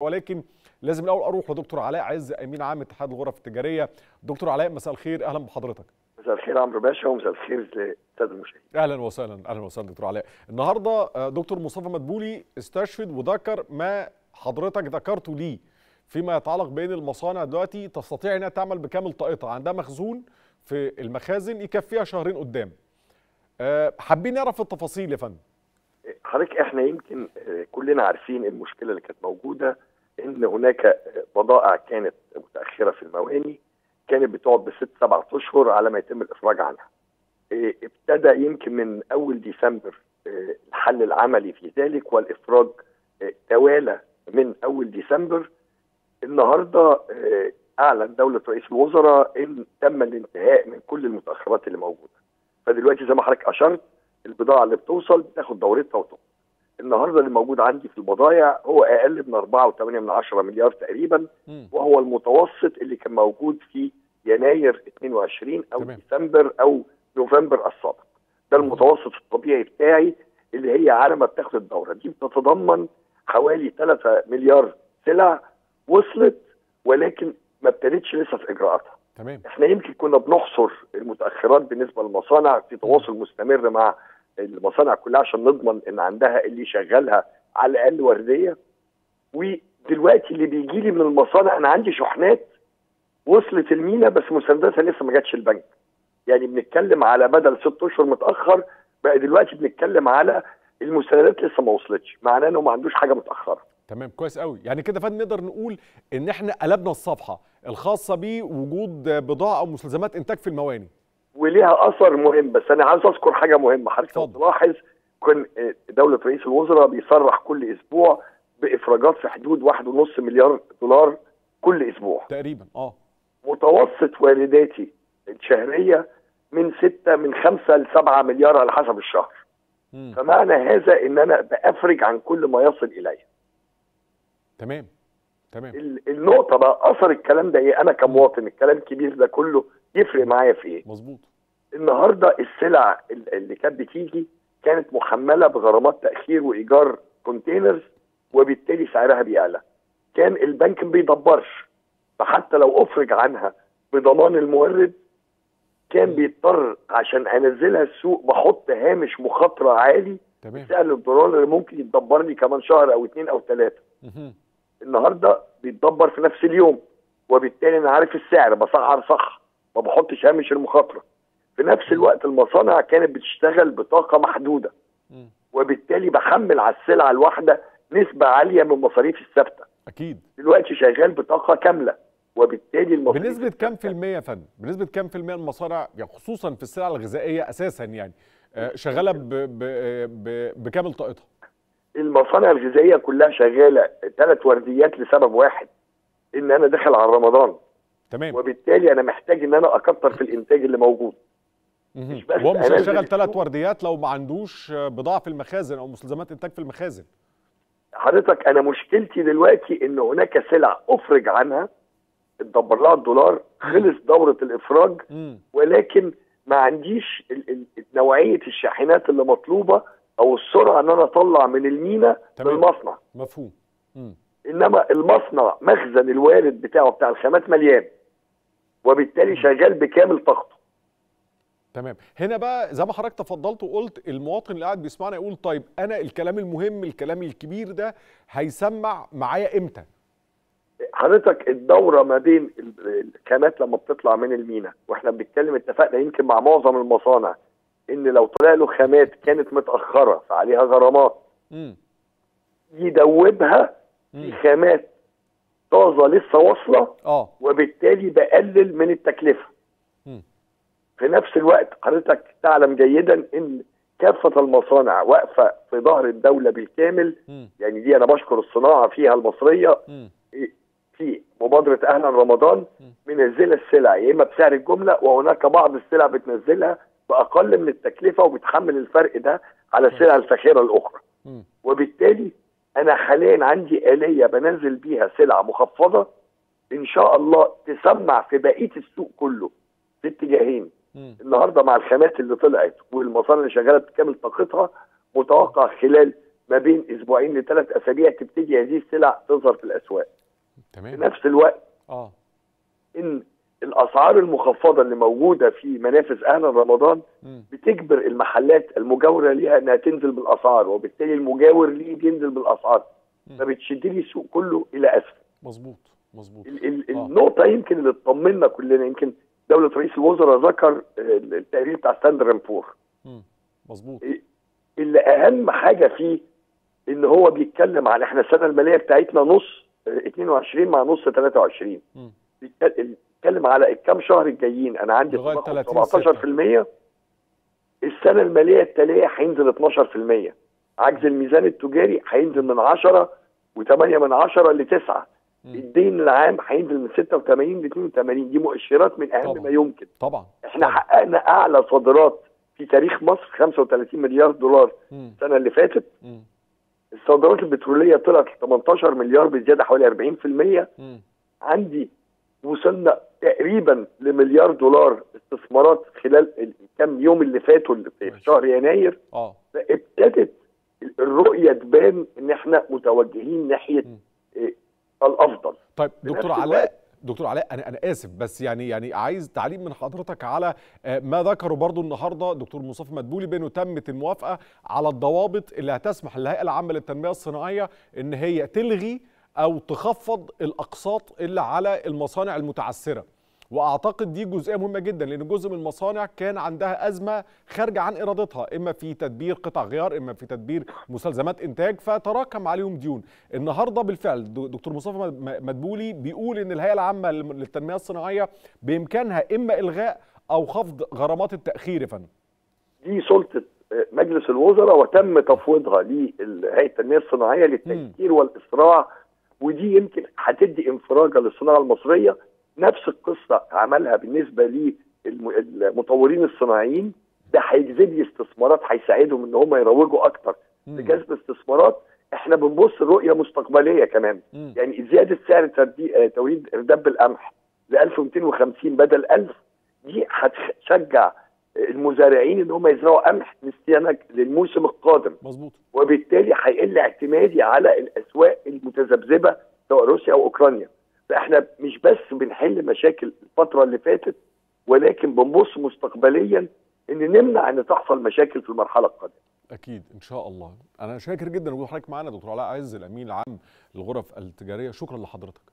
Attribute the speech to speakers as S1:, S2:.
S1: ولكن لازم الأول أروح لدكتور علاء عز أمين عام اتحاد الغرف التجارية. دكتور علاء مساء الخير. أهلا بحضرتك.
S2: مساء الخير عمرو باشا ومساء الخير للساده المشاهدين
S1: أهلا وسهلا أهلا وسهلا دكتور علاء. النهارده دكتور مصطفى مدبولي استشهد وذكر ما حضرتك ذكرته ليه فيما يتعلق بين المصانع دلوقتي تستطيع إنها تعمل بكامل طاقتها. عندها مخزون في المخازن يكفيها شهرين قدام. حابين نعرف التفاصيل يا فندم.
S2: حضرتك إحنا يمكن كلنا عارفين المشكلة اللي كانت موجودة إن هناك بضائع كانت متأخرة في المواني كانت بتقعد بست سبع أشهر على ما يتم الافراج عنها. ابتدى يمكن من أول ديسمبر الحل العملي في ذلك والإفراج توالى من أول ديسمبر النهارده أعلن دولة رئيس الوزراء إن تم الانتهاء من كل المتأخرات اللي موجودة. فدلوقتي زي ما حضرتك أشرت البضاعة اللي بتوصل بتاخد دورتها وتقف. النهارده اللي موجود عندي في البضائع هو أقل من 4.8 من 10 مليار تقريبا. وهو المتوسط اللي كان موجود في يناير 22 أو تمام. ديسمبر أو نوفمبر السابق ده المتوسط الطبيعي بتاعي اللي هي على ما بتاخد الدورة دي بتتضمن حوالي 3 مليار سلع وصلت ولكن ما ابتدتش لسه في إجراءاتها
S1: تمام.
S2: إحنا يمكن كنا بنحصر المتأخرات بالنسبة للمصانع في تواصل مستمر مع المصانع كلها عشان نضمن إن عندها اللي يشغلها على الأقل وردية. ودلوقتي اللي بيجي لي من المصانع أنا عندي شحنات وصلت المينا بس مسدسها لسه ما جاتش البنك. يعني بنتكلم على بدل ست أشهر متأخر بقى دلوقتي بنتكلم على المستندات لسه ما وصلتش. معناه إنه ما عندوش حاجة متأخرة.
S1: تمام كويس قوي. يعني كده فندم نقدر نقول إن إحنا قلبنا الصفحة الخاصة بوجود بضاعة أو مستلزمات إنتاج في المواني.
S2: وليها أثر مهم. بس أنا عايز أذكر حاجة مهمة. حضرتك تلاحظ كان دولة رئيس الوزراء بيصرح كل أسبوع بإفراجات في حدود واحد ونص مليار دولار كل أسبوع.
S1: تقريبا آه.
S2: متوسط وارداتي الشهرية من ستة من خمسة لسبعة مليار على حسب الشهر. فمعنى هذا إن أنا بأفرج عن كل ما يصل إلي.
S1: تمام. تمام.
S2: النقطة بقى أثر الكلام ده إيه؟ أنا كمواطن الكلام الكبير ده كله يفرق معايا في إيه؟
S1: مظبوط.
S2: النهارده السلع اللي كانت بتيجي كانت محملة بغرامات تأخير وإيجار containers وبالتالي سعرها بيعلى. كان البنك ما بيدبرش. فحتى لو أفرج عنها بضمان المورد كان بيضطر عشان أنزلها السوق بحط هامش مخاطرة عالي
S1: تمام.
S2: سعر الدولار اللي ممكن يتدبر لي كمان شهر أو اثنين أو ثلاثة النهارده بيتدبر في نفس اليوم وبالتالي أنا عارف السعر بسعر صح ما بحطش هامش المخاطرة. في نفس الوقت المصانع كانت بتشتغل بطاقة محدودة وبالتالي بحمل على السلعه الواحدة نسبة عالية من المصاريف الثابتة.
S1: أكيد.
S2: دلوقتي شغال بطاقة كاملة وبالتالي المصاريف
S1: بنسبة كام في المية يا فندم؟ بنسبة كام في المية المصانع يعني خصوصا في السلع الغذائية أساسا يعني شغالة ب... ب... ب... بكامل طاقتها؟
S2: المصانع الغذائية كلها شغالة. ثلاث ورديات لسبب واحد إن أنا داخل على رمضان.
S1: تمام.
S2: وبالتالي أنا محتاج إن أنا أكتر في الإنتاج اللي موجود.
S1: مش بس هو مش هيشغل ثلاث ورديات لو ما عندوش بضاعة في المخازن أو مستلزمات إنتاج في المخازن.
S2: حضرتك أنا مشكلتي دلوقتي إن هناك سلع أفرج عنها. اتدبر لها الدولار. خلص دورة
S1: الإفراج.
S2: ولكن ما عنديش نوعية الشاحنات اللي مطلوبة أو السرعة إن أنا أطلع من المينا للمصنع.
S1: مفهوم. مم.
S2: إنما المصنع مخزن الوارد بتاعه بتاع الخامات مليان وبالتالي شغال بكامل طاقته.
S1: تمام. هنا بقى زي ما حضرتك تفضلت وقلت المواطن اللي قاعد بيسمعنا يقول طيب أنا الكلام المهم الكلام الكبير ده هيسمع معايا إمتى؟
S2: حضرتك الدورة ما بين الخامات لما بتطلع من المينا وإحنا بنتكلم اتفقنا يمكن مع معظم المصانع إن لو طلع له خامات كانت متأخرة فعليها غرامات. يدوبها في خامات طازة لسه واصلة
S1: آه
S2: وبالتالي بقلل من التكلفة
S1: م.
S2: في نفس الوقت حضرتك تعلم جيدا إن كافة المصانع واقفة في ظهر الدولة بالكامل
S1: م.
S2: يعني دي أنا بشكر الصناعة فيها المصرية
S1: م.
S2: في مبادرة أهلا رمضان منزلة السلع يا إما بسعر الجملة وهناك بعض السلع بتنزلها بأقل من التكلفة وبتحمل الفرق ده على السلع الفاخره
S1: الأخرى.
S2: وبالتالي أنا حاليا عندي آلية بنزل بيها سلع مخفضة إن شاء الله تسمع في بقية السوق كله في اتجاهين. النهارده مع الخامات اللي طلعت والمصانع اللي شغالة بكامل طاقتها متوقع خلال ما بين أسبوعين لثلاث أسابيع تبتدي هذه السلع تظهر في الأسواق. في
S1: تمام
S2: نفس الوقت
S1: آه.
S2: إن الأسعار المخفضة اللي موجودة في منافذ أهلا رمضان. بتجبر المحلات المجاورة ليها إنها تنزل بالأسعار وبالتالي المجاور ليه بينزل بالأسعار. فبتشد لي السوق كله إلى اسفل
S1: مظبوط مظبوط.
S2: ال- ال-
S1: آه.
S2: النقطة يمكن اللي تطمنا كلنا يمكن دولة رئيس الوزراء ذكر آه، التقرير بتاع ستاندرد آند
S1: بورز. مظبوط.
S2: اللي أهم حاجة فيه إن هو بيتكلم عن إحنا السنة المالية بتاعتنا نص آه، 22 مع نص 23 بيتكلم على الكام شهر الجايين أنا عندي تضخم
S1: 30
S2: 17% السنة المالية التالية هينزل 12% عجز الميزان التجاري هينزل من 10 و8 من 10 ل 9
S1: مم.
S2: الدين العام هينزل من 86 ل 82 دي مؤشرات من أهم
S1: طبعا.
S2: ما يمكن
S1: طبعا
S2: إحنا
S1: طبعا.
S2: حققنا أعلى صادرات في تاريخ مصر 35 مليار دولار
S1: مم.
S2: السنة اللي فاتت
S1: مم.
S2: الصادرات البترولية طلعت ل 18 مليار بزيادة حوالي 40%
S1: مم.
S2: عندي وصلنا تقريبا لمليار دولار استثمارات خلال الكام يوم اللي فاتوا اللي في. شهر يناير
S1: آه
S2: فابتدت الرؤية تبان إن إحنا متوجهين
S1: ناحية.
S2: إيه، الأفضل
S1: طيب دكتور علاء دكتور علاء أنا أنا آسف بس يعني يعني عايز تعليق من حضرتك على آه، ما ذكره برضو النهارده دكتور مصطفى مدبولي بأنه تمت الموافقة على الضوابط اللي هتسمح للهيئة العامة للتنمية الصناعية إن هي تلغي أو تخفض الأقساط اللي على المصانع المتعثره وأعتقد دي جزئية مهمة جدا لأن جزء من المصانع كان عندها أزمة خارجه عن إرادتها إما في تدبير قطع غيار إما في تدبير مستلزمات إنتاج فتراكم عليهم ديون. النهارده بالفعل د- دكتور مصطفى مدبولي بيقول إن الهيئة العامة للتنمية الصناعية بإمكانها إما إلغاء أو خفض غرامات التأخير يا فندم.
S2: دي سلطة مجلس الوزراء وتم تفويضها لهيئة التنمية الصناعية للتفكير والإسراع ودي يمكن هتدي انفراجه للصناعة المصرية. نفس القصة عملها بالنسبة للمطورين الصناعيين. ده هيجذب لي استثمارات هيساعدهم إن هم يروجوا
S1: أكتر.
S2: لجذب استثمارات. إحنا بنبص رؤية مستقبلية كمان.
S1: مم.
S2: يعني زيادة سعر توريد ارداب القمح ل 1250 بدل 1000 دي هتشجع المزارعين إن هم يزرعوا قمح نسيانك للموسم القادم.
S1: مظبوط.
S2: وبالتالي هيقل اعتمادي على الأسواق المتذبذبة سواء روسيا أو أوكرانيا. فإحنا مش بس بنحل مشاكل الفترة اللي فاتت ولكن بنبص مستقبليا إن نمنع إن تحصل مشاكل في المرحلة القادمة.
S1: أكيد إن شاء الله. أنا شاكر جدا وجود حضرتك معانا دكتور علاء عز الأمين العام للغرف التجارية. شكرا لحضرتك.